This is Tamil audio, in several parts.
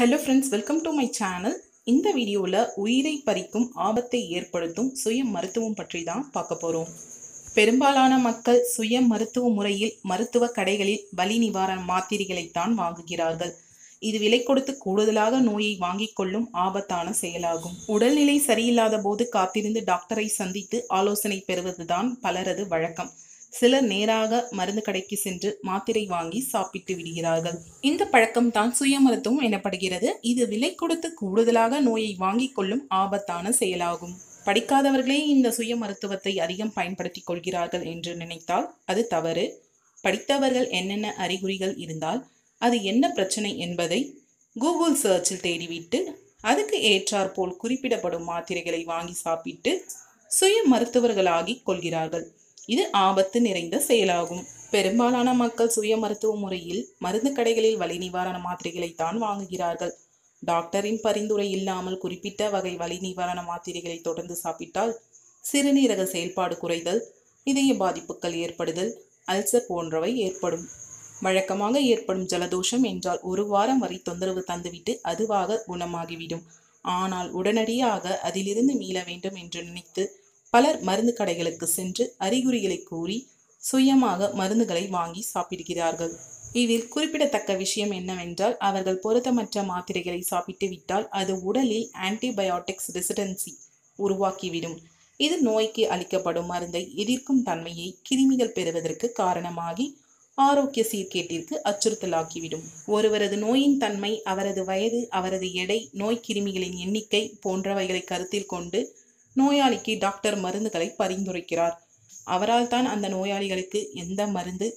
Hello friends welcome to my channel இந்த வீடியோவில் உயிரை பறிக்கும் ஆபத்தை ஏற்படுத்தும் சுய மருத்துவம் பற்றி தான் பார்க்க போகிறோம் பெரும்பாலான மக்கள் சுய மருத்துவ முறையில் மருத்துவ கடைகளில் வலி நிவாரண மாத்திரைகளைத்தான் வாங்குகிறார்கள். இது விலை கொடுத்து கூடுதலாக நோயை வாங்கிக் கொள்ளும் ஆபத்தான செயலாகும். உடல்நிலை சரியில்லாத போது காத்திருந்து டாக்டரை சந்தித்து ஆலோசனை பெறுவதுதான் பலரது வழக்கம். சிலர் நேராக மருந்து கடைக்கு சென்று மாத்திரை வாங்கி சாப்பிட்டு விடுகிறார்கள். இந்த பழக்கம் தான் சுய மருத்துவம் எனப்படுகிறது. இது விலை கொடுத்து கூடுதலாக நோயை வாங்கிக் கொள்ளும் ஆபத்தான செயலாகும். படிக்காதவர்களே இந்த சுய மருத்துவத்தை அதிகம் பயன்படுத்திக் கொள்கிறார்கள் என்று நினைத்தால் அது தவறு. படித்தவர்கள் என்னென்ன அறிகுறிகள் இருந்தால் அது என்ன பிரச்சனை என்பதை கூகுள் சர்ச்சில் தேடிவிட்டு அதுக்கு ஏற்றாற்போல் குறிப்பிடப்படும் மாத்திரைகளை வாங்கி சாப்பிட்டு சுய மருத்துவர்களாகி கொள்கிறார்கள். இது ஆபத்து நிறைந்த செயலாகும். பெரும்பாலான மக்கள் சுய மருத்துவ முறையில் மருந்து கடைகளில் வலி நிவாரண மாத்திரைகளை தான் வாங்குகிறார்கள். டாக்டரின் பரிந்துரை இல்லாமல் குறிப்பிட்ட வகை வலி நிவாரண மாத்திரைகளை தொடர்ந்து சாப்பிட்டால் சிறுநீரக செயல்பாடு குறைதல் இதய பாதிப்புகள் ஏற்படுதல் அல்சர் போன்றவை ஏற்படும். வழக்கமாக ஏற்படும் ஜலதோஷம் என்றால் ஒரு வாரம் வரை தொந்தரவு தந்துவிட்டு அதுவாக குணமாகிவிடும். ஆனால் உடனடியாக அதிலிருந்து மீள வேண்டும் என்று நினைத்து பலர் மருந்து கடைகளுக்கு சென்று அறிகுறிகளை கூறி சுயமாக மருந்துகளை வாங்கி சாப்பிடுகிறார்கள். இதில் குறிப்பிடத்தக்க விஷயம் என்னவென்றால் அவர்கள் பொருத்தமற்ற மாத்திரைகளை சாப்பிட்டு விட்டால் அது உடலில் ஆன்டிபயோட்டிக்ஸ் ரெசிடென்சி உருவாக்கிவிடும். இது நோய்க்கு அளிக்கப்படும் மருந்தை எதிர்க்கும் தன்மையை கிருமிகள் பெறுவதற்கு காரணமாகி ஆரோக்கிய சீர்கேட்டிற்கு அச்சுறுத்தலாக்கிவிடும். ஒருவரது நோயின் தன்மை அவரது வயது அவரது எடை நோய் கிருமிகளின் எண்ணிக்கை போன்றவைகளை கருத்தில் கொண்டு நோயாளிக்கு டாக்டர் மருந்துகளை பரிந்துரைக்கிறார். அவரால் தான் அந்த நோயாளிகளுக்கு எந்த மருந்து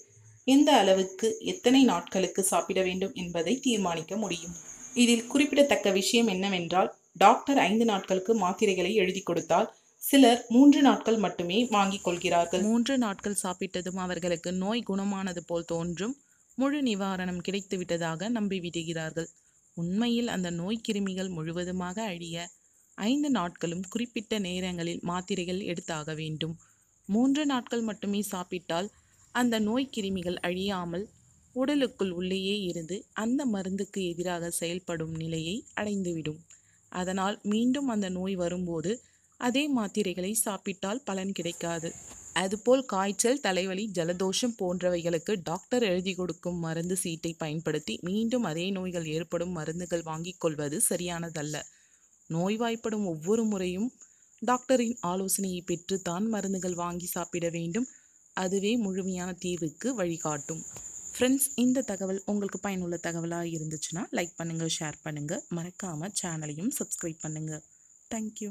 எந்த அளவுக்கு எத்தனை நாட்களுக்கு சாப்பிட வேண்டும் என்பதை தீர்மானிக்க முடியும். இதில் குறிப்பிடத்தக்க விஷயம் என்னவென்றால் டாக்டர் ஐந்து நாட்களுக்கு மாத்திரைகளை எழுதி கொடுத்தால் சிலர் மூன்று நாட்கள் மட்டுமே வாங்கிக் கொள்கிறார்கள். மூன்று நாட்கள் சாப்பிட்டதும் அவர்களுக்கு நோய் குணமானது போல் தோன்றும். முழு நிவாரணம் கிடைத்து விட்டதாக நம்பிவிடுகிறார்கள் உண்மையில் அந்த நோய் கிருமிகள் முழுவதுமாக அழிய ஐந்து நாட்களும் குறிப்பிட்ட நேரங்களில் மாத்திரைகள் எடுத்தாக வேண்டும். மூன்று நாட்கள் மட்டுமே சாப்பிட்டால் அந்த நோய் கிருமிகள் அழியாமல் உடலுக்குள் உள்ளேயே இருந்து அந்த மருந்துக்கு எதிராக செயல்படும் நிலையை அடைந்துவிடும். அதனால் மீண்டும் அந்த நோய் வரும்போது அதே மாத்திரைகளை சாப்பிட்டால் பலன் கிடைக்காது. அதுபோல் காய்ச்சல் தலைவலி ஜலதோஷம் போன்றவைகளுக்கு டாக்டர் எழுதி கொடுக்கும் மருந்து சீட்டை பயன்படுத்தி மீண்டும் அதே நோய்கள் ஏற்படும் மருந்துகள் வாங்கிக் கொள்வது சரியானதல்ல. நோய்வாய்ப்படும் ஒவ்வொரு முறையும் டாக்டரின் ஆலோசனையை பெற்றுத்தான் மருந்துகள் வாங்கி சாப்பிட வேண்டும். அதுவே முழுமையான தீர்வுக்கு வழிகாட்டும். ஃப்ரெண்ட்ஸ் இந்த தகவல் உங்களுக்கு பயனுள்ள தகவலாக இருந்துச்சுன்னா லைக் பண்ணுங்கள் ஷேர் பண்ணுங்கள் மறக்காமல் சேனலையும் சப்ஸ்கிரைப் பண்ணுங்கள் தேங்க்யூ